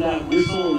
that whistle